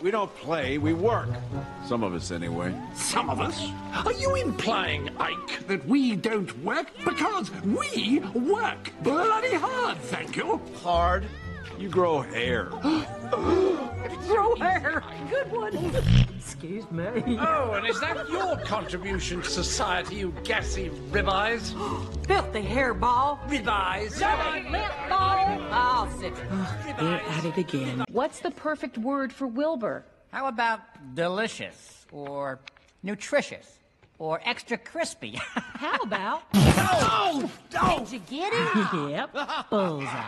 We don't play, we work. Some of us, anyway. Some of us? Are you implying, Ike, that we don't work? Because we work bloody hard, thank you. Hard? You grow hair. Grow hair. Good one. Excuse me. Oh, and is that your contribution to society, you gassy ribeyes? Filthy hairball. Ribeyes? Lint ball. I'll sit. They're at it again. What's the perfect word for Wilbur? How about delicious or nutritious or extra crispy? How about? Oh! Oh! Did you get it? Yep. Bullseye.